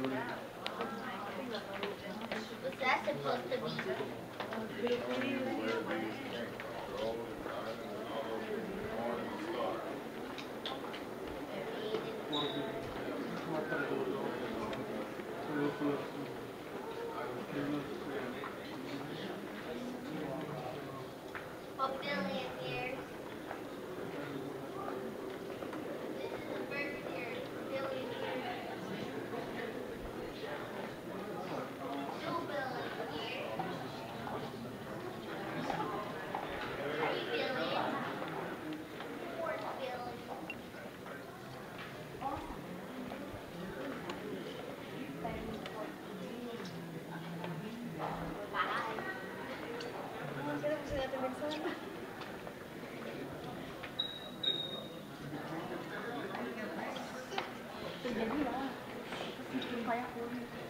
What's that supposed to be? A billion. Jadi lah, kayak aku.